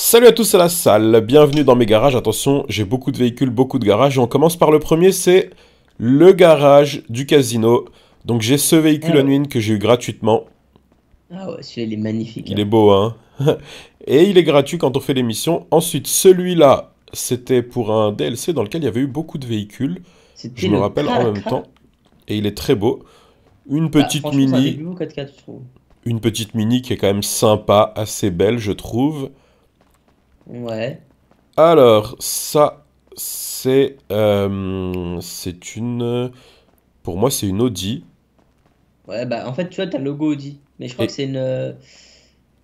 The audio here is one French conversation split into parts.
Salut à tous à la salle, bienvenue dans mes garages. Attention, j'ai beaucoup de véhicules, beaucoup de garages. Et on commence par le premier, c'est le garage du casino. Donc j'ai ce véhicule Ah ouais. Que j'ai eu gratuitement. Ah ouais, celui-là, il est magnifique. Il hein. est beau, hein Et il est gratuit quand on fait l'émission. Ensuite, celui-là, c'était pour un DLC dans lequel il y avait eu beaucoup de véhicules. Je me le rappelle en même temps. Et il est très beau. Une Bah, petite mini, plus beaux 4x4, je une petite mini qui est quand même sympa, assez belle, je trouve. Ouais. Alors, ça, c'est euh, c'est une... Pour moi, c'est une Audi. Ouais, bah en fait, tu vois, t'as le logo Audi. Mais je crois Et- que c'est une. euh,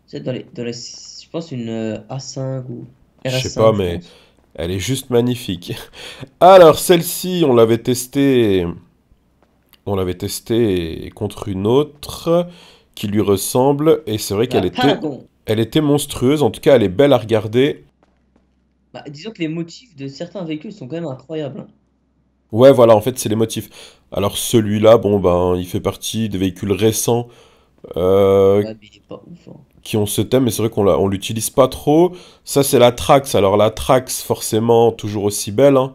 C'est dans les, dans les. Je pense une euh, A5 ou Je sais RS5. pas, je mais pense. elle est juste magnifique. Alors, celle-ci, on l'avait testée... On l'avait testée contre une autre qui lui ressemble. Et c'est vrai qu'elle Bah, était, pardon. Elle était monstrueuse. En tout cas, elle est belle à regarder. Bah, disons que les motifs de certains véhicules sont quand même incroyables. hein. Ouais, voilà, en fait, c'est les motifs. Alors, celui-là, bon, ben, il fait partie des véhicules récents euh, Ouais, mais il est pas ouf. hein. qui ont ce thème, mais c'est vrai qu'on l'a- on l'utilise pas trop. Ça, c'est la Trax. Alors, la Trax, forcément, toujours aussi belle, hein.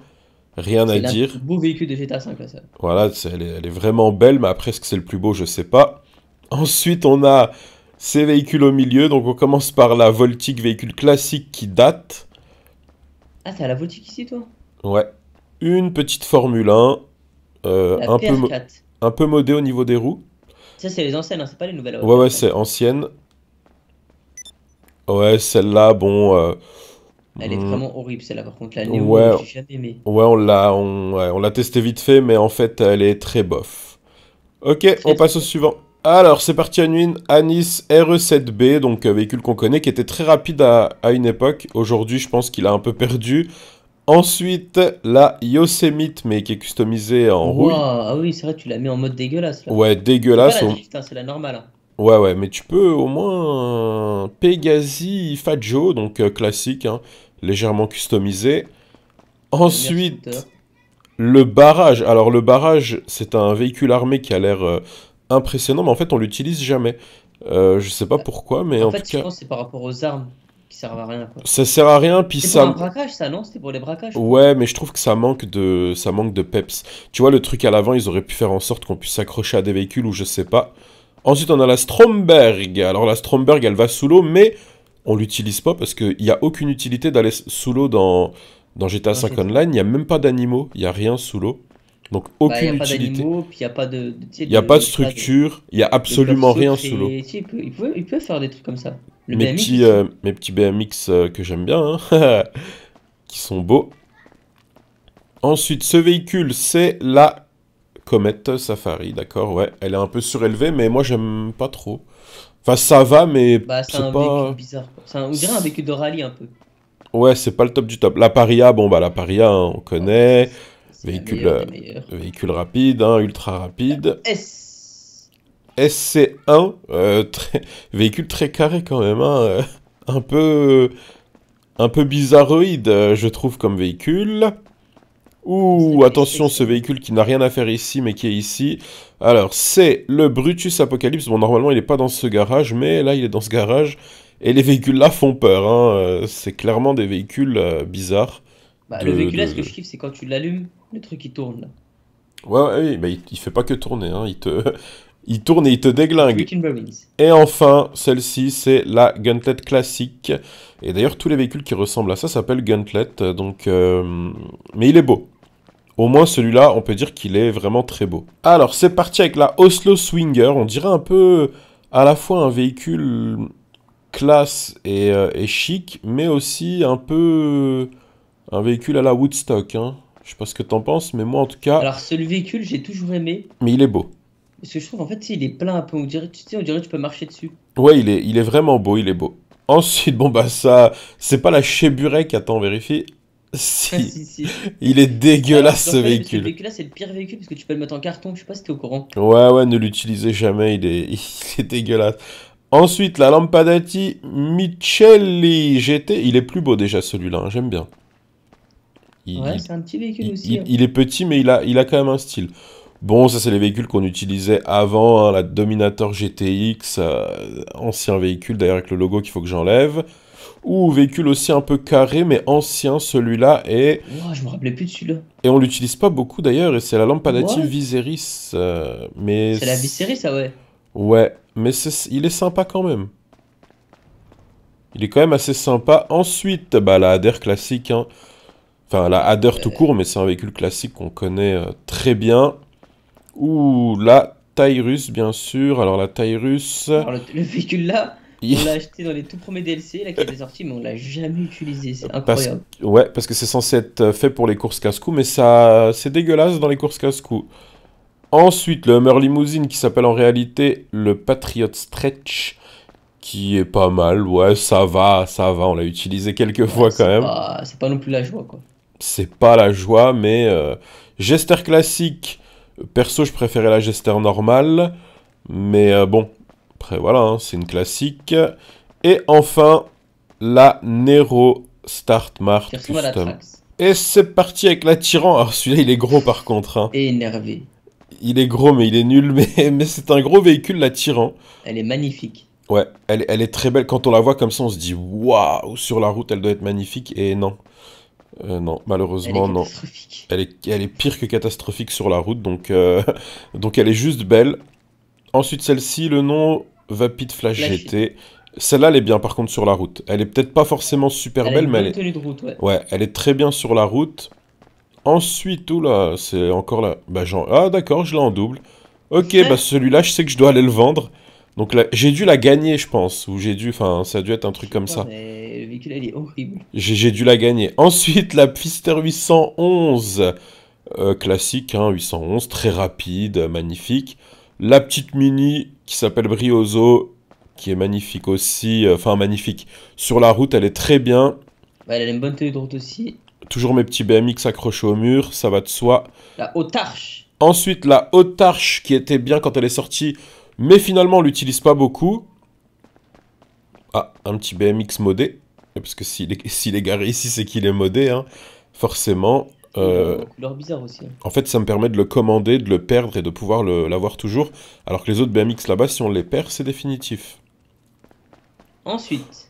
Rien à C'est l'un des dire. beaux véhicules de GTA 5 là, ça. Voilà, c'est- elle est, elle est vraiment belle, mais après, est-ce que c'est le plus beau, je sais pas. Ensuite, on a ces véhicules au milieu. Donc, on commence par la Voltic, véhicule classique qui date. Ah, t'as la Voltic ici, toi? Ouais. Une petite Formule 1, euh, un peu, mo- PR4. un peu modée au niveau des roues. Ça, c'est les anciennes, hein, c'est pas les nouvelles. Ouais, ouais, c'est ancienne. Ouais, celle-là, bon. euh, Elle est hmm, vraiment horrible, celle-là. Par contre, la Néo, Ouais. j'ai jamais aimé. Ouais, on l'a on, ouais, on l'a testé vite fait, mais en fait, elle est très bof. Ok, on passe au suivant. Alors, c'est parti à Anis RE7B, donc véhicule qu'on connaît, qui était très rapide à, à une époque. Aujourd'hui, je pense qu'il a un peu perdu. Ensuite, la Yosemite, mais qui est customisée en rouille. Waouh, ah oui, c'est vrai, tu l'as mis en mode dégueulasse là. Ouais, C'est dégueulasse. la hein, c'est la normale. hein. Ouais, ouais, mais tu peux au moins Pegasi Faggio, donc euh, classique, hein, légèrement customisé. Ensuite, le barrage. Alors, le barrage, c'est un véhicule armé qui a l'air euh, impressionnant, mais en fait, on l'utilise jamais. Euh, je sais pas pourquoi, mais en, En fait, tout je cas, pense que c'est par rapport aux armes qui servent à rien. quoi. ça sert à rien, puis C'est pour un ça. braquage, ça, non? C'était pour les braquages? Ouais, mais je trouve que ça manque de, ça manque de peps. Tu vois, le truc à l'avant, ils auraient pu faire en sorte qu'on puisse s'accrocher à des véhicules ou je sais pas. Ensuite, on a la Stromberg. Alors, la Stromberg, elle va sous l'eau, mais on l'utilise pas parce qu'il n'y a aucune utilité d'aller sous l'eau dans, dans GTA Dans 5 GTA. Online. Il n'y a même pas d'animaux, il n'y a rien sous l'eau. Donc, Bah, y aucune pas utilité. a pas de. Il n'y a pas de structure, il n'y a absolument rien sous l'eau. Si, il peut, il faire des trucs comme ça. Le Mes BMX petits, euh, mes petits BMX euh, que j'aime bien, hein, qui sont beaux. Ensuite, ce véhicule, c'est la Comet Safari, d'accord, ouais. Elle est un peu surélevée, mais moi, j'aime pas trop. Enfin, ça va, mais Bah, c'est un pas... véhicule bizarre. C'est un- on dirait un véhicule de rallye un peu. Ouais, c'est pas le top du top. La Paria, bon, bah, la Paria, hein, on connaît. Véhicule, euh. Véhicule rapide, hein, ultra rapide. S. SC1, euh, très- véhicule très carré quand même, hein, euh, un peu, un peu bizarroïde, euh, je trouve, comme véhicule. Ouh, attention, ce véhicule qui n'a rien à faire ici, mais qui est ici. Alors, c'est le Brutus Apocalypse. Bon, normalement, il n'est pas dans ce garage, mais là, il est dans ce garage. Et les véhicules là font peur, hein, C'est clairement des véhicules bizarres. Bah, de- le véhicule de- ce que je kiffe, c'est quand tu l'allumes, le truc il tourne là. Ouais, ouais, oui, mais il, il fait pas que tourner, hein, il te, il tourne et il te déglingue. Et enfin, celle-ci, c'est la Gauntlet classique. Et d'ailleurs, tous les véhicules qui ressemblent à ça s'appellent Gauntlet. Donc, euh, mais il est beau. Au moins, celui-là, on peut dire qu'il est vraiment très beau. Alors, c'est parti avec la Oslo Swinger. On dirait un peu à la fois un véhicule classe et, euh, et chic, mais aussi un peu un véhicule à la Woodstock. Hein. Je sais pas ce que t'en penses, mais moi, en tout cas, Alors, ce véhicule, j'ai toujours aimé. mais il est beau. Parce que je trouve en fait, il est plein un peu. On dirait, tu sais, on dirait que tu peux marcher dessus. Ouais, il est, il est vraiment beau, il est beau. Ensuite, bon bah ça, c'est pas la Cheburek, attends, vérifie. Ah, Si, si, si. il est dégueulasse Alors, ce rappelle, Ce véhicule. véhicule-là, c'est le pire véhicule parce que tu peux le mettre en carton. Je sais pas si t'es au courant. Ouais, ouais, ne l'utilisez jamais, il est, il est dégueulasse. Ensuite, la Lampadati Micheli GT, il est plus beau déjà celui-là, hein, j'aime bien. Il, Ouais, il- c'est un petit véhicule il- aussi. il- hein. il est petit, mais il a, il a quand même un style. Bon, ça c'est les véhicules qu'on utilisait avant, hein, la Dominator GTX, euh, ancien véhicule d'ailleurs avec le logo qu'il faut que j'enlève. Ouh, véhicule aussi un peu carré, mais ancien, celui-là. Et, Ouah, je me rappelais plus de celui-là. et on l'utilise pas beaucoup d'ailleurs, et c'est la Lampadati Ouais. Viseris. euh, mais C'est la Visérie, ça, ouais. Ouais, mais il est sympa quand même. Il est quand même assez sympa. Ensuite, bah, la Hader classique. hein. Enfin, la Hader tout court, mais c'est un véhicule classique qu'on connaît euh, très bien. Ouh, la Tyrus, bien sûr. Alors, la Tyrus. Alors, le, le véhicule là, il- on l'a acheté dans les tout premiers DLC là qui étaient sortis, mais on l'a jamais utilisé. C'est Parce- incroyable. Ouais, parce que c'est censé être euh, fait pour les courses casse-cou, mais ça, c'est dégueulasse dans les courses casse-cou. Ensuite, le Hummer Limousine qui s'appelle en réalité le Patriot Stretch, qui est pas mal. Ouais, ça va, ça va. On l'a utilisé quelques fois Ouais, quand même. pas- C'est pas non plus la joie, quoi. C'est pas la joie, mais euh, Gester classique. Perso, je préférais la Gester normale, mais euh, bon, après voilà, hein, c'est une classique. Et enfin, la Nero Start Mart Custom. Et c'est parti avec l'attirant. Alors celui-là, il est gros par contre. hein. Et énervé. Il est gros, mais il est nul. Mais, mais c'est un gros véhicule, l'attirant. Elle est magnifique. Ouais, elle, elle est très belle. Quand on la voit comme ça, on se dit waouh, sur la route, elle doit être magnifique. Et non. Euh, non, Elle malheureusement, non. Elle est, elle est pire que catastrophique sur la route. Donc, euh, donc elle est juste belle. Ensuite, celle-ci, le nom Vapid Flash Flash. GT. Celle-là, elle est bien par contre sur la route. Elle est peut-être pas forcément super Elle belle, mais elle est. tenue de route, ouais. Ouais, elle est très bien sur la route. Ensuite, oula, c'est encore là. Bah, genre, ah, d'accord, je l'ai en double. Ok, bah celui-là, je sais que je dois aller le vendre. Donc j'ai dû la gagner, je pense. Ou j'ai dû, enfin, ça a dû être un truc comme ça. Mais le véhicule, elle est horrible. J'ai dû la gagner. Ensuite, la Pfister 811. euh, classique, hein, 811, très rapide, magnifique. La petite Mini qui s'appelle Brioso, qui est magnifique aussi. euh, Enfin, magnifique. Sur la route, elle est très bien. Elle a une bonne tenue de route aussi. Toujours mes petits BMX accrochés au mur, ça va de soi. La haute arche. Ensuite, la haute arche qui était bien quand elle est sortie, mais finalement on l'utilise pas beaucoup. Ah, un petit BMX modé. Parce que s'il est, s'il est garé ici, c'est qu'il est modé, hein. forcément. Euh, bizarre aussi. hein. en fait, ça me permet de le commander, de le perdre et de pouvoir le- l'avoir toujours. Alors que les autres BMX là-bas, si on les perd, c'est définitif. Ensuite.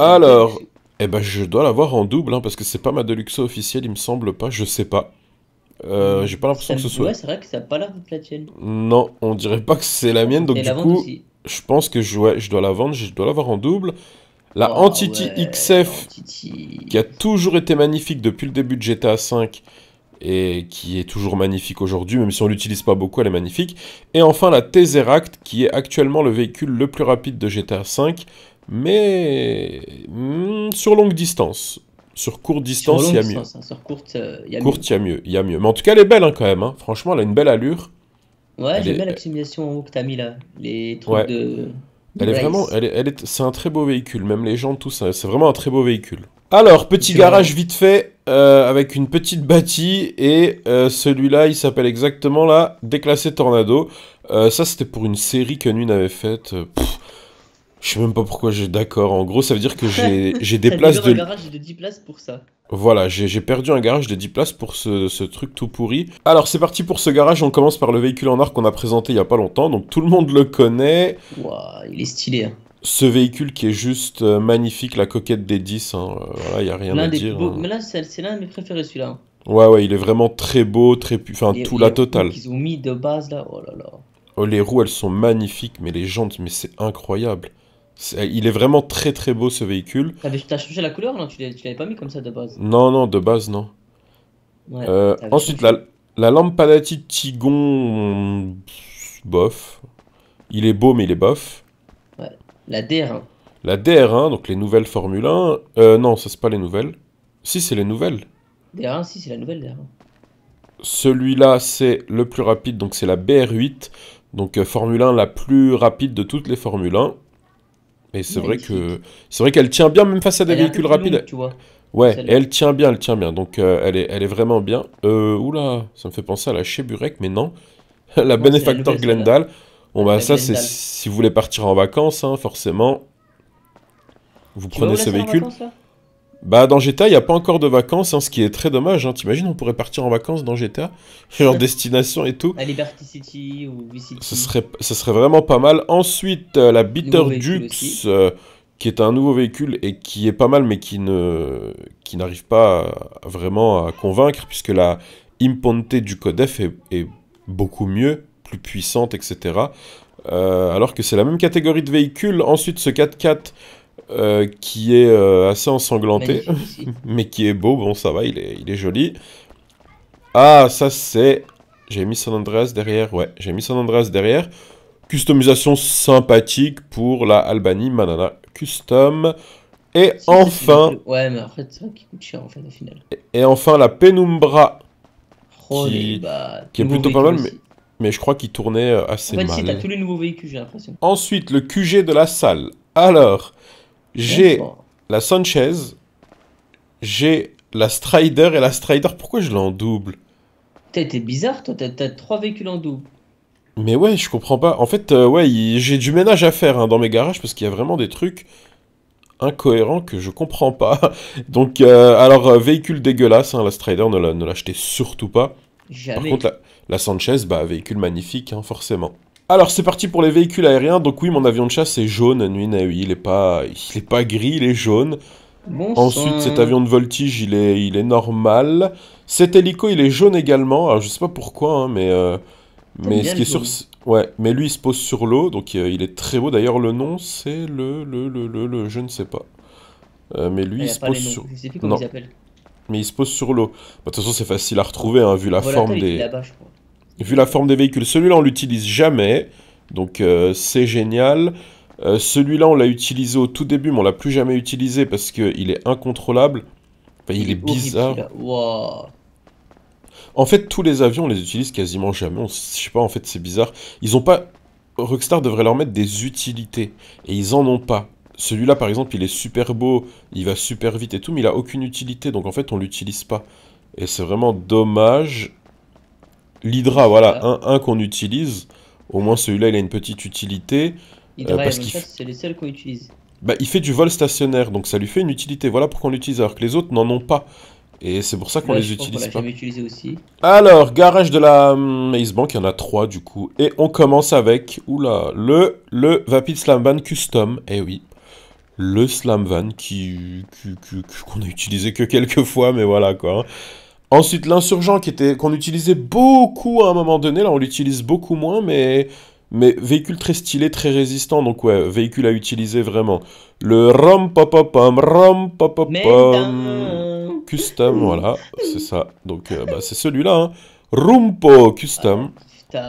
Alors, eh ben, je dois l'avoir en double, hein, parce que c'est pas ma Deluxe officielle, il me semble pas, je sais pas. Euh, J'ai pas l'impression que ce soit. Ouais, c'est vrai que ça a pas l'air d'être la tienne. Non, on dirait pas que c'est la mienne, donc Et du coup, aussi. je pense que je, ouais, je dois la vendre, je dois l'avoir en double. La Oh, Entity ouais, XF, Entity. qui a toujours été magnifique depuis le début de GTA V, et qui est toujours magnifique aujourd'hui, même si on l'utilise pas beaucoup, elle est magnifique. Et enfin la Tesseract, qui est actuellement le véhicule le plus rapide de GTA V, mais hmm, sur longue distance. Sur courte distance, il y a mieux. hein, sur courte, euh, il y a Courte, mieux, il y a mieux. Mais en tout cas, elle est belle hein, quand même. hein. Franchement, elle a une belle allure. Ouais, j'aime bien la customisation en haut que t'as mis là. Les trucs Ouais. de. Elle est vraiment, elle est, elle est- c'est un très beau véhicule, même les gens, tout ça, c'est vraiment un très beau véhicule. Alors, petit garage vite fait, euh, avec une petite bâtie, et euh, celui-là, il s'appelle exactement là, Déclassé Tornado. Euh, ça, c'était pour une série que Nune avait faite. pff, je sais même pas pourquoi j'ai d'accord. En gros, ça veut dire que j'ai j'ai des places de... un garage de 10 places pour ça. Voilà, j'ai j'ai perdu un garage de 10 places pour ce, ce truc tout pourri. Alors, c'est parti pour ce garage, on commence par le véhicule en arc qu'on a présenté il y a pas longtemps, donc tout le monde le connaît. Ouah, il est stylé. Hein. Ce véhicule qui est juste euh, magnifique, la coquette des 10, hein, voilà, il n'y a rien à des dire. beaux- hein. Mais là, c'est c'est l'un de mes préférés celui-là. Ouais, ouais, il est vraiment très beau, très pu... Enfin, tout la totale. qu'ils ont mis de base là, oh là là. Oh, les roues, elles sont magnifiques, mais les jantes, mais c'est incroyable. Il est vraiment très très beau ce véhicule. T'as changé la couleur Non, tu l'avais pas mis comme ça de base? Non, non, de base, non. Ouais. Euh, ensuite, la, la Lampadati Tigon, bof. Il est beau, mais il est bof. La DR1. La DR1, donc les nouvelles Formule 1. Euh, non, ça c'est pas les nouvelles. Si, c'est les nouvelles. DR1, si, c'est la nouvelle DR1. Celui-là, c'est le plus rapide, donc c'est la BR8. Donc euh, Formule 1 la plus rapide de toutes les Formule 1. Et c'est vrai que c'est vrai qu'elle tient bien même face à des Elle véhicules rapides. longue, tu vois. Ouais, elle tient bien, elle tient bien. Donc euh, elle, est, elle est vraiment bien. Euh, oula, ça me fait penser à la Cheburek, mais non. la Benefactor. Glendale. Bon bah ça c'est si vous voulez partir en vacances, hein, forcément. Vous Tu prenez ce véhicule. vacances, Bah dans GTA, il n'y a pas encore de vacances, hein, ce qui est très dommage. Hein. T'imagines, on pourrait partir en vacances dans GTA, genre destination et tout. À Liberty City ou V-City. Ce serait, ce serait vraiment pas mal. Ensuite, euh, la Bitter Dukes, euh, qui est un nouveau véhicule et qui est pas mal, mais qui ne qui n'arrive pas à- vraiment à convaincre, puisque la Imponte du Codef est, est beaucoup mieux, plus puissante, etc. Euh, alors que c'est la même catégorie de véhicule. Ensuite, ce 4x4 euh, qui est euh, assez ensanglanté, mais qui est beau, bon, ça va, il est, il est joli. Ah, ça c'est... J'ai mis San Andreas derrière, ouais, j'ai mis San Andreas derrière. Customisation sympathique pour la Albany Manana Custom. Et Si, enfin, le- Ouais, mais en fait, c'est qu'il coûte cher en fait au final. et enfin la Penumbra, Oh, Qui- bah, qui est nouveaux plutôt pas mal, aussi. mais je crois qu'il tournait euh, En assez fait, si, t'as mal. tous les nouveaux véhicules, j'ai l'impression. Ensuite, le QG de la salle. Alors, j'ai la Sanchez, j'ai la Strider et la Strider, pourquoi je l'ai en double? T'es bizarre, toi, t'as trois véhicules en double. Mais ouais, je comprends pas. En fait, euh, ouais, j'ai du ménage à faire hein, dans mes garages parce qu'il y a vraiment des trucs incohérents que je comprends pas. Donc, euh, alors, euh, véhicule dégueulasse, hein, la Strider, ne la- ne l'achetez surtout pas. Par Jamais. contre, la, la Sanchez, bah, véhicule magnifique, hein, forcément. Alors, c'est parti pour les véhicules aériens. Donc, oui, mon avion de chasse est jaune. Nuit, oui, il est pas, il est pas gris, il est jaune. Bon Ensuite, cet avion de voltige, il est, il est normal. Cet hélico, il est jaune également. Alors, je sais pas pourquoi, hein, mais, euh, mais ce qui est sûr, ouais, mais lui, il se pose sur l'eau, donc euh, il est très beau. D'ailleurs, le nom, c'est le, le, le, le, le- je ne sais pas. Euh, mais lui, Ah, il se pose sur, Je sais plus comment Non. ils mais il se pose sur l'eau. Bah, De toute façon, c'est facile à retrouver, hein, vu la forme il est des. Vu la forme des véhicules. Celui-là, on l'utilise jamais, donc euh, c'est génial. Euh, celui-là, on l'a utilisé au tout début, mais on l'a plus jamais utilisé parce qu'il est incontrôlable. Enfin, il, est, bizarre. Wow. En fait, tous les avions, on les utilise quasiment jamais. On, je sais pas, en fait, c'est bizarre. Ils ont pas. Rockstar devrait leur mettre des utilités. Et ils en ont pas. Celui-là, par exemple, il est super beau, il va super vite et tout, mais il a aucune utilité. Donc, en fait, on l'utilise pas. Et c'est vraiment dommage. L'Hydra, voilà, un, un qu'on utilise. Au moins, celui-là, il a une petite utilité. Hydra Euh, parce qu'il c'est les seuls qu'on utilise. Bah, il fait du vol stationnaire, donc ça lui fait une utilité. Voilà pourquoi on l'utilise, alors que les autres n'en ont pas. Et c'est pour ça qu'on Ouais, les qu'on utilise pas. utilisé aussi. Alors, garage de la hum, Maze Bank, il y en a trois du coup. Et on commence avec, oula, le, le Vapid Slam Van Custom. Eh oui, le Slam Van qui, qui- qui- qui- qu'on a utilisé que quelques fois, mais voilà quoi. Ensuite, l'insurgent qui était, qu'on utilisait beaucoup à un moment donné. Là, on l'utilise beaucoup moins, mais, mais véhicule très stylé, très résistant. Donc ouais, véhicule à utiliser vraiment. Le Rom Popopom, Rom. Mesdames. Custom, voilà, c'est ça. Donc, euh, bah, c'est celui-là, hein. Rumpo Custom. Putain.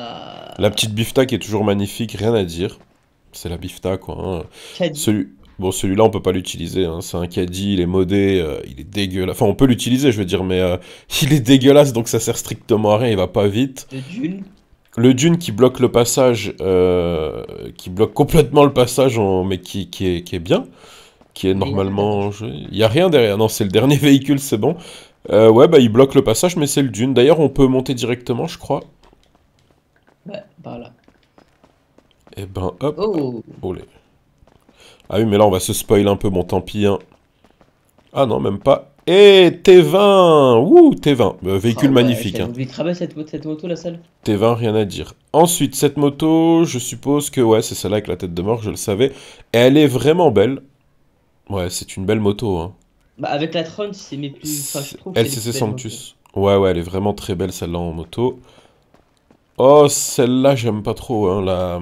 La petite bifta qui est toujours magnifique, rien à dire. C'est la bifta, quoi. hein. Celui... Bon, celui-là, on peut pas l'utiliser. hein. C'est un caddie, il est modé, euh, il est dégueulasse. Enfin, on peut l'utiliser, je veux dire, mais euh, il est dégueulasse, donc ça sert strictement à rien, il va pas vite. De Dune. Le dune qui bloque le passage, euh, qui bloque complètement le passage, en- mais qui, qui est, qui est bien, qui est normalement... Il y a rien derrière, non, c'est le dernier véhicule, c'est bon. Ouais, bah il bloque le passage, mais c'est le dune. D'ailleurs, on peut monter directement, je crois. Ouais, par là. Et ben, hop, Oh. olé. Ah oui, mais là, on va se spoil un peu, bon, tant pis. hein. Ah non, même pas. Et T20 Ouh, T20. Euh, véhicule Oh, ouais, magnifique, hein. oublié de rabattre cette, moto- cette moto, la salle. T20, rien à dire. Ensuite, cette moto, je suppose que ouais, c'est celle-là avec la tête de mort, je le savais. Et elle est vraiment belle. Ouais, c'est une belle moto. Hein. Bah, avec la Tron, c'est mes plus. Enfin, je trouve LCC Sanctus. Ouais, ouais, elle est vraiment très belle celle-là en moto. Oh, celle-là, j'aime pas trop. Hein, la...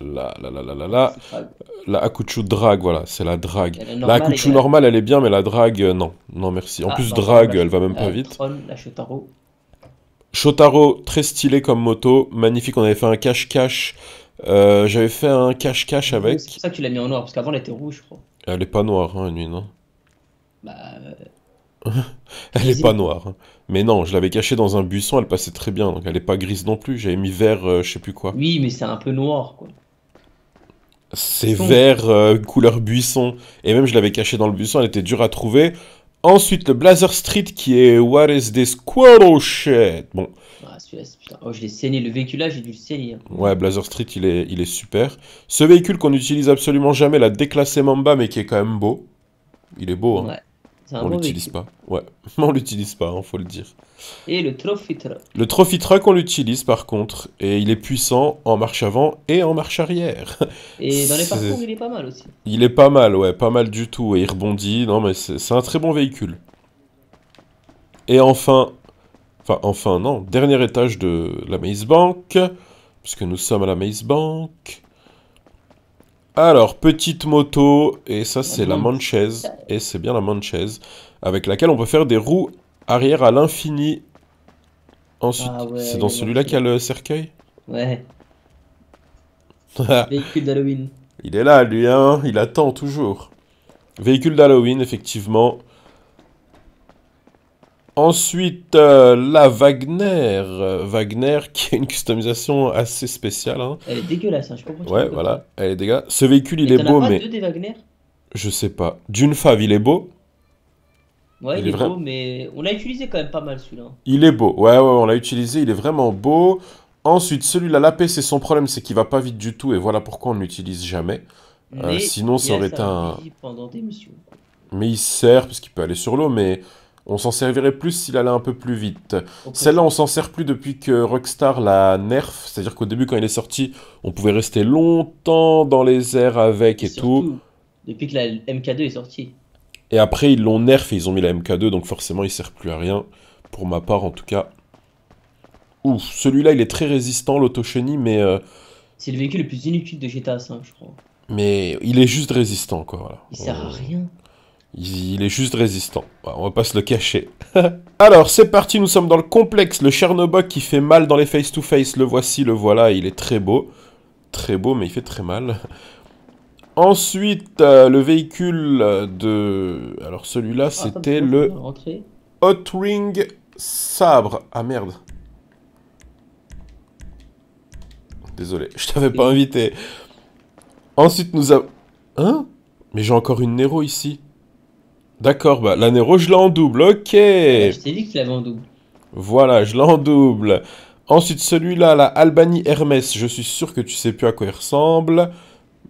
La, la, la, la, la, la, la Akuchu Drag, voilà, c'est la drag. La normale, Akuchu elle est- normale, elle est bien, mais la drag, euh, non. Non, merci. En Ah, plus, non, drag, la- elle va même pas vite. Tron, la Shotaro. Shotaro, très stylé comme moto, magnifique. On avait fait un cache-cache. Euh, J'avais fait un cache-cache avec. C'est pour ça que tu l'as mis en noir, parce qu'avant elle était rouge, je crois. Elle est pas noire, hein, nuit, non Bah. euh, Elle est pas noire. hein. Mais non, je l'avais cachée dans un buisson, elle passait très bien. Donc elle est pas grise non plus. J'avais mis vert, euh, je sais plus quoi. Oui, mais c'est un peu noir, quoi. C'est vert, euh, couleur buisson. Et même, je l'avais cachée dans le buisson, elle était dure à trouver. Ensuite, le Blazer Street qui est What is this squirrel shit Bon, Ah, celui-là, c'est- putain. Oh, je l'ai saigné. Le véhicule là, j'ai dû le saigner. hein. Ouais, Blazer Street, il est, il est super. Ce véhicule qu'on n'utilise absolument jamais, la déclassé Mamba, mais qui est quand même beau. Il est beau, hein. Ouais. Un On bon l'utilise pas. Ouais, on l'utilise pas, hein, faut le dire. Et le Trophy Truck. Le Trophy Truck, on l'utilise par contre, et il est puissant en marche avant et en marche arrière. Et dans les parcours, il est pas mal aussi. Il est pas mal, ouais, pas mal du tout, et il rebondit, non mais c'est c'est un très bon véhicule. Et enfin, enfin, enfin, non, dernier étage de la Maze Bank, puisque nous sommes à la Maze Bank. Alors, petite moto, et ça c'est la Manchez, et c'est bien la Manchez, avec laquelle on peut faire des roues arrière à l'infini. Ensuite, Ah ouais, c'est dans celui-là qu'il y a le cercueil? Ouais, véhicule d'Halloween. Il est là, lui, hein, il attend toujours. Véhicule d'Halloween, effectivement. Ensuite, euh, la Wagner. Wagner, qui a une customisation assez spéciale. Hein. Elle est dégueulasse, hein, je tu Ouais, voilà, elle est dégâts. Ce véhicule, il. Et est beau, mais deux des Wagner? je sais pas. D'une fave, il est beau. Ouais, Il il, est beau, mais on l'a utilisé quand même pas mal celui-là. Il est beau. Ouais, ouais, on l'a utilisé, il est vraiment beau. Ensuite, celui-là, l'AP, c'est son problème, c'est qu'il va pas vite du tout, et voilà pourquoi on ne l'utilise jamais. Euh, sinon, ça aurait été un- pendant des missions. Mais il sert, parce qu'il peut aller sur l'eau, mais on s'en servirait plus s'il allait un peu plus vite. Celle-là, on s'en sert plus depuis que Rockstar la nerf. C'est-à-dire qu'au début, quand il est sorti, on pouvait rester longtemps dans les airs avec et tout. Surtout, Depuis que la MK2 est sortie. Et après, ils l'ont nerf et ils ont mis la MK2, donc forcément, il sert plus à rien. Pour ma part, en tout cas. Ouf, celui-là, il est très résistant, l'autochenille, mais, euh, C'est le véhicule le plus inutile de GTA V, je crois. mais il est juste résistant, quoi. Voilà. Il sert à On- rien. Il est juste résistant. Ouais, on va pas se le cacher. Alors, c'est parti, nous sommes dans le complexe. Le Chernobog qui fait mal dans les face-to-face. Le voici, le voilà. Il est très beau. Très beau, mais il fait très mal. Ensuite, euh, le véhicule de... Alors, celui-là, Ah, c'était le. Hot Wing Sabre. Ah, merde. Désolé, je t'avais pas invité. Ensuite, nous avons... Hein? Mais j'ai encore une Nero ici. D'accord, bah la Nero, je l'ai en double, ok. Ouais, je t'ai dit que tu l'avais en double. Voilà, je l'ai en double. Ensuite, celui-là, la Albany Hermès, je suis sûr que tu sais plus à quoi il ressemble.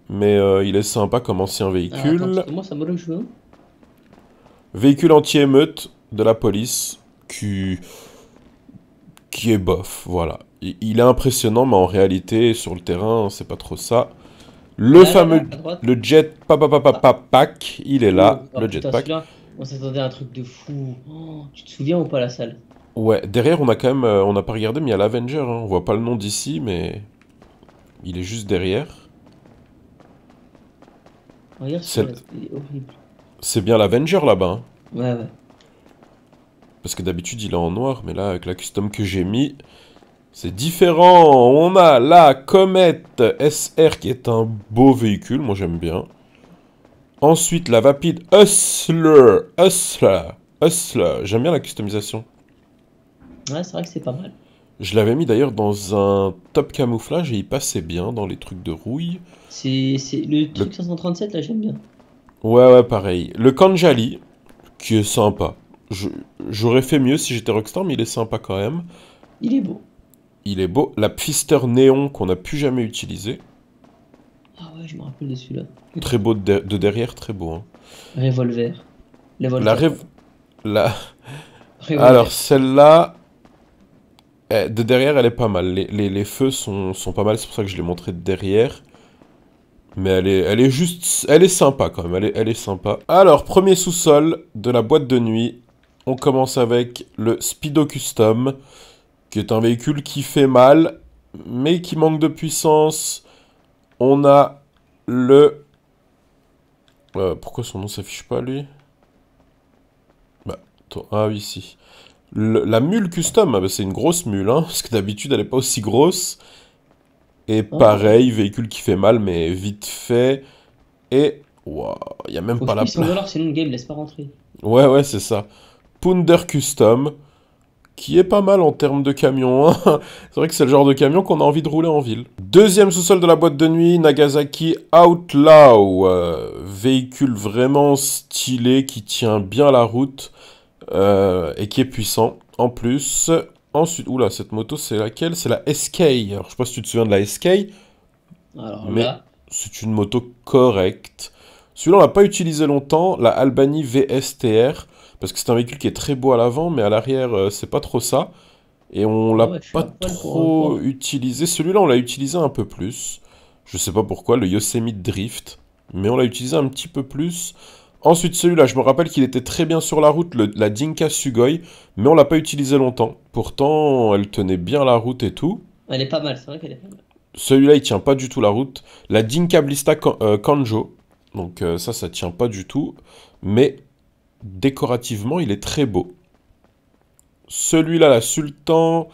Mais euh, il est sympa comme ancien Ah, véhicule. attends, moi ça me rejoint. Véhicule anti-émeute de la police qui... qui est bof, voilà. Il, il est impressionnant, mais en réalité, sur le terrain, c'est pas trop ça. Le Là, fameux... là. Le jet pack, il est là, Oh, le jetpack. On s'attendait à un truc de fou. Oh, tu te souviens ou pas la salle? Ouais, derrière, on a quand même... euh, on n'a pas regardé, mais il y a l'Avenger. hein. On voit pas le nom d'ici, mais... Il est juste derrière. Regarde. C'est bien l'Avenger là-bas. hein. Ouais, ouais. Parce que d'habitude, il est en noir, mais là, avec la custom que j'ai mis, c'est différent. On a la Comet SR qui est un beau véhicule, moi j'aime bien. Ensuite, la Vapid Hustler. Hustler. Hustler. J'aime bien la customisation. Ouais, c'est vrai que c'est pas mal. Je l'avais mis d'ailleurs dans un top camouflage et il passait bien dans les trucs de rouille. C'est le truc 537 là, j'aime bien. Ouais, ouais, pareil. Le Kanjali, qui est sympa. J'aurais fait mieux si j'étais Rockstar, mais il est sympa quand même. Il est beau. Il est beau. La Pfister Néon qu'on n'a plus jamais utilisé. Ah ouais, je me rappelle de celui-là. Très beau de, de- de derrière, très beau. hein. Revolver. Revolver. La rêve. La... Revolver. Alors, celle-là. eh, De derrière, elle est pas mal. Les, les- les feux sont, sont pas mal, c'est pour ça que je l'ai montré de derrière. Mais elle est, elle est juste. Elle est sympa quand même, elle est, elle est sympa. Alors, premier sous-sol de la boîte de nuit. On commence avec le Speedo Custom, qui est un véhicule qui fait mal, mais qui manque de puissance. On a le. Euh, pourquoi son nom s'affiche pas lui? Bah, attends, ah oui, si. Le- la mule custom, ah bah, c'est une grosse mule, hein, parce que d'habitude elle est pas aussi grosse. Et Ah. pareil, véhicule qui fait mal, mais vite fait. Et. Waouh, il y a même Faut pas la je puisse 100 place. dollars, sinon le game laisse pas rentrer. Ouais, ouais, c'est ça. Pounder Custom, qui est pas mal en termes de camion. hein. c'est vrai que c'est le genre de camion qu'on a envie de rouler en ville. Deuxième sous-sol de la boîte de nuit, Nagasaki Outlaw. euh, véhicule vraiment stylé, qui tient bien la route euh, et qui est puissant. En plus, ensuite, oula, cette moto, c'est laquelle? C'est la SK. Alors, je sais pas si tu te souviens de la SK. Alors Mais- là, C'est une moto correcte. Celui-là, on l'a pas utilisé longtemps, la Albany VSTR, parce que c'est un véhicule qui est très beau à l'avant, mais à l'arrière, euh, c'est pas trop ça. Et on l'a ouais, pas trop utilisé. Celui-là, on l'a utilisé un peu plus. Je sais pas pourquoi, le Yosemite Drift. Mais on l'a utilisé un petit peu plus. Ensuite, celui-là, je me rappelle qu'il était très bien sur la route, le- la Dinka Sugoi, mais on l'a pas utilisé longtemps. Pourtant, elle tenait bien la route et tout. Elle est pas mal, c'est vrai qu'elle est pas mal. Celui-là, il tient pas du tout la route. La Dinka Blista euh, Kanjo. Donc euh, ça, ça tient pas du tout. Mais décorativement, il est très beau. Celui-là, la Sultan.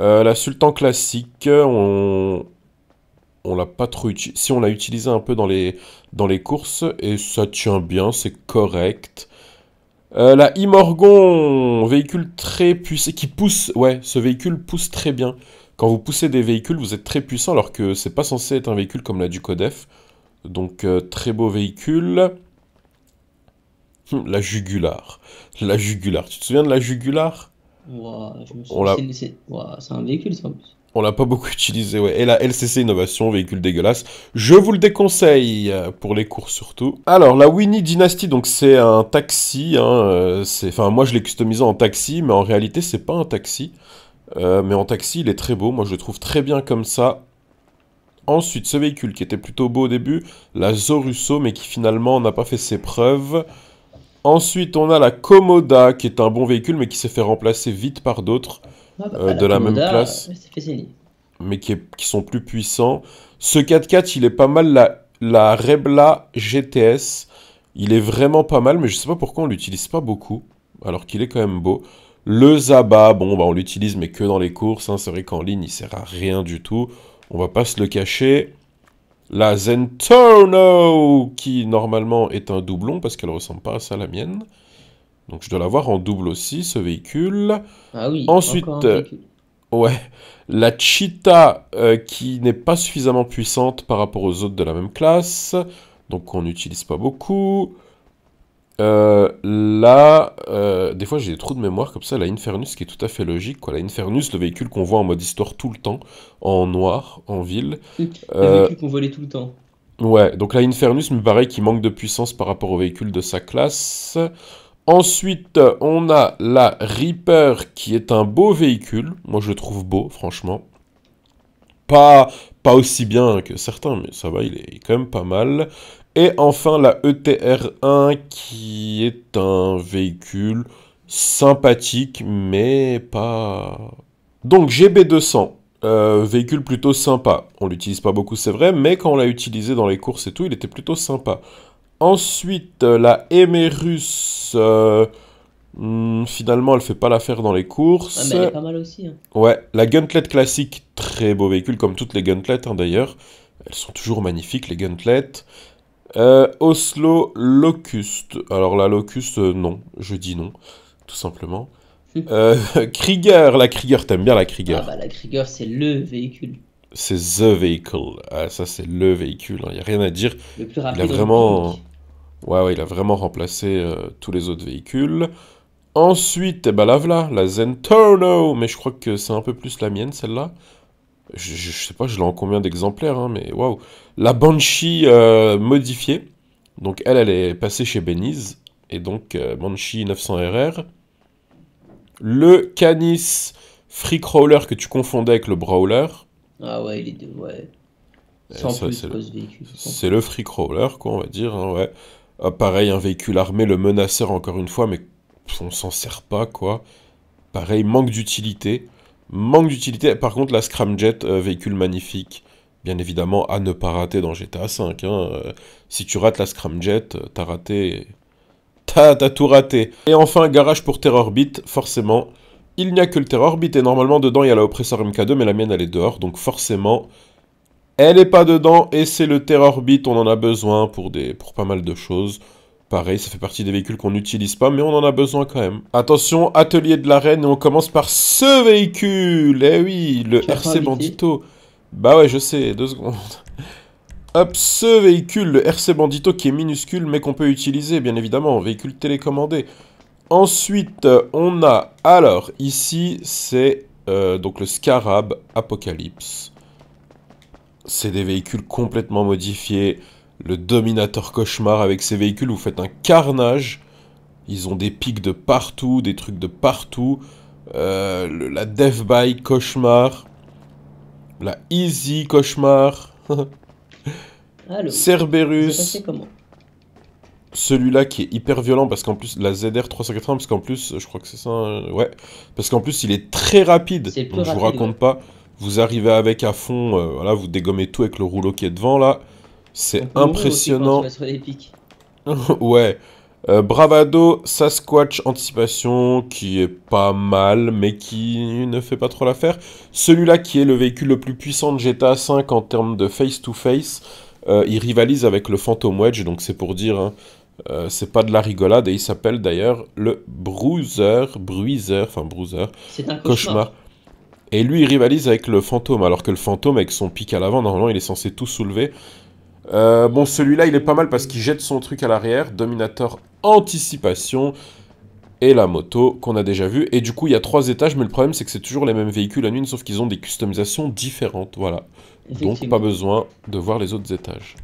euh, la Sultan classique, on... L'a pas trop utilisé. Si, on l'a utilisé un peu dans les, dans les courses. Et ça tient bien, c'est correct. Euh, la Imorgon, véhicule très puissant, qui pousse, ouais, ce véhicule pousse très bien. Quand vous poussez des véhicules, vous êtes très puissant alors que c'est pas censé être un véhicule comme la Ducodef. Donc euh, très beau véhicule. Hum, La Jugular. La Jugular. Tu te souviens de la Jugular? Ouah, je me suis On l'a- c'est- un véhicule ça en plus. On l'a pas beaucoup utilisé, ouais. Et la LCC Innovation, véhicule dégueulasse. Je vous le déconseille, pour les courses surtout. Alors, la Winnie Dynasty, donc c'est un taxi. Hein, euh. Enfin, moi je l'ai customisé en taxi, mais en réalité c'est pas un taxi. Euh, mais en taxi, il est très beau. Moi je le trouve très bien comme ça. Ensuite, ce véhicule qui était plutôt beau au début, la Zorusso, mais qui finalement n'a pas fait ses preuves. Ensuite, on a la Komoda, qui est un bon véhicule, mais qui s'est fait remplacer vite par d'autres. Ah, bah, Euh, de la même Komoda, classe. mais qui, est- qui sont plus puissants. Ce 4x4, il est pas mal, la, la Rebla GTS, il est vraiment pas mal, mais je sais pas pourquoi on l'utilise pas beaucoup, alors qu'il est quand même beau. Le Zaba, bon, bah on l'utilise, mais que dans les courses, hein, c'est vrai qu'en ligne, il sert à rien du tout, on va pas se le cacher. La Zentorno, qui normalement est un doublon, parce qu'elle ressemble pas à ça, la mienne. Donc je dois l'avoir en double aussi, ce véhicule. Ah oui, Ensuite, euh, véhicule. Ouais, la Cheetah euh, qui n'est pas suffisamment puissante par rapport aux autres de la même classe, donc on n'utilise pas beaucoup. Euh, là, euh, des fois j'ai des trous de mémoire comme ça, la Infernus qui est tout à fait logique, quoi. La Infernus, le véhicule qu'on voit en mode histoire tout le temps, en noir, en ville. Le euh, véhicule qu'on volait tout le temps. Ouais, donc la Infernus me paraît qu'il manque de puissance par rapport au véhicule de sa classe. Ensuite, on a la Reaper qui est un beau véhicule. Moi, je le trouve beau, franchement. Pas, pas aussi bien que certains, mais ça va, il est quand même pas mal. Et enfin, la E ETR1 qui est un véhicule sympathique, mais pas... Donc, GB200. Euh, véhicule plutôt sympa. On l'utilise pas beaucoup, c'est vrai, mais quand on l'a utilisé dans les courses et tout, il était plutôt sympa. Ensuite, euh, la Emerus, euh, hmm, finalement, elle fait pas l'affaire dans les Ah, courses. mais elle est pas mal aussi. hein. Ouais, la Gauntlet classique, très beau véhicule, comme toutes les Gauntlets hein, d'ailleurs. Elles sont toujours magnifiques, les Gauntlets. Euh, Oslo Locust. Alors la Locust, euh, non, je dis non, tout simplement. Euh, Krieger, la Krieger, t'aimes bien la Krieger? Ah bah la Krieger c'est le véhicule C'est the vehicle. Ah, ça, c'est le véhicule, il n'y a rien à dire. le plus rapide. a au vraiment- public. Ouais, ouais, il a vraiment remplacé euh, tous les autres véhicules. Ensuite, eh ben, voilà, la Zentorno, mais je crois que c'est un peu plus la mienne, celle-là. Je, sais pas, je l'ai en combien d'exemplaires, hein, mais waouh. La Banshee euh, modifiée. Donc, elle, elle est passée chez Beniz. Et donc, euh, Banshee 900RR. Le Canis Free Crawler que tu confondais avec le Brawler. Ah ouais, il est de. Ouais. Sans ça, plus c'est- le free crawler, quoi, on va dire, hein, ouais. Ah, pareil, un véhicule armé, le menaceur, encore une fois, mais on s'en sert pas, quoi. Pareil, manque d'utilité. Manque d'utilité. Par contre, la Scramjet, euh, véhicule magnifique. Bien évidemment, à ne pas rater dans GTA V. hein, euh, si tu rates la Scramjet, t'as raté... T'as tout raté. Et enfin, garage pour Terrorbit, forcément. Il n'y a que le Terrorbit, et normalement, dedans, il y a la Oppressor MK2, mais la mienne, elle est dehors, donc forcément... Elle est pas dedans et c'est le Terrorbit, on en a besoin pour, des, pour pas mal de choses. Pareil, ça fait partie des véhicules qu'on n'utilise pas, mais on en a besoin quand même. Attention, atelier de l'arène, et on commence par ce véhicule Eh oui, le RC Bandito. Bah ouais, je sais, deux secondes. Hop, ce véhicule, le RC Bandito, qui est minuscule, mais qu'on peut utiliser, bien évidemment, véhicule télécommandé. Ensuite, on a, alors, ici, c'est euh, donc le Scarab Apocalypse. C'est des véhicules complètement modifiés. Le Dominator Cauchemar avec ces véhicules, vous faites un carnage. Ils ont des pics de partout, des trucs de partout. Euh, le- la Death by Cauchemar. La Easy Cauchemar. Cerberus. Celui-là qui est hyper violent parce qu'en plus, la ZR 380, parce qu'en plus, je crois que c'est ça, euh, ouais. Parce qu'en plus, il est très rapide. Plus Donc je vous raconte pas. Vous arrivez avec à fond, euh, voilà, vous dégommez tout avec le rouleau qui est devant là. C'est impressionnant. ouais. Euh, Bravado, Sasquatch, Anticipation, qui est pas mal, mais qui ne fait pas trop l'affaire. Celui-là, qui est le véhicule le plus puissant de GTA V en termes de face-to-face, euh, il rivalise avec le Phantom Wedge, donc c'est pour dire, hein, euh, c'est pas de la rigolade, et il s'appelle d'ailleurs le Bruiser, Bruiser, enfin Bruiser, C'est un cauchemar. Cauchemar. Et lui, il rivalise avec le fantôme, alors que le fantôme, avec son pic à l'avant, normalement, il est censé tout soulever. Euh, bon, celui-là, il est pas mal parce qu'il jette son truc à l'arrière. Dominator Anticipation. Et la moto qu'on a déjà vue. Et du coup, il y a trois étages, mais le problème, c'est que c'est toujours les mêmes véhicules à nuit, sauf qu'ils ont des customisations différentes. Voilà. Donc, pas besoin de voir les autres étages.